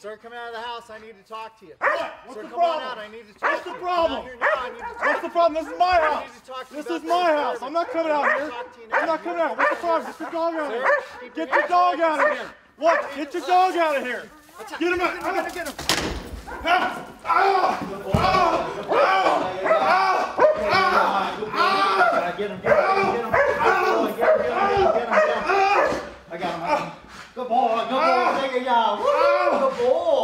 Sir, come out of the house. I need to talk to you. What? What's Sir, the come problem? on out. I need to talk What's to the you. problem? Come out here now. I need to talk What's the problem? This is my I house. need to talk to This about is my house. I'm not coming out here. need to talk to you now. I'm not coming out. What's the problem? Get your dog out of here. Get your your dog out of here. What? Get your dog out of here. Get him out. I'm gonna get him. Get him, get him, get him. Oh, get him, get him, get him, get him, get him. I got him, I got him. Good boy, good boy, take it, y'all. Woo, Good boy. Oh!